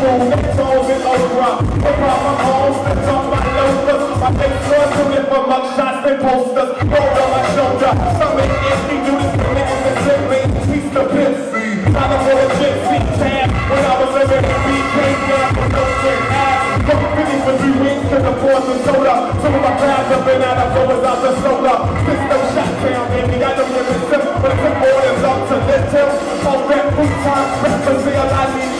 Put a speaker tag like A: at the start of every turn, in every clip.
A: flow soulful, next song in Okra. Hip hop, I'm home, that's on my loafers, my face was looking for mugshots and posters, roll on my shoulder, stomach empty, do this thing in the slipping, piece to pissy. Not a gypsy tab, when I was living in BK, down from no shit ass. Fuck Philly for three weeks to the fourth and soda. Some of my crabs have been out of flowers out the soda. System shut down, baby, I don't give a sip, but it's orders up to this hill. All that food time, breakfast, feel I need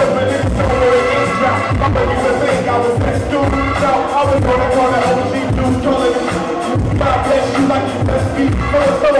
A: here be my weapon, where it ain't drop. I'm gonna even think I was this dude. I was gonna call the OG dude, calling God bless you like you best be. Solo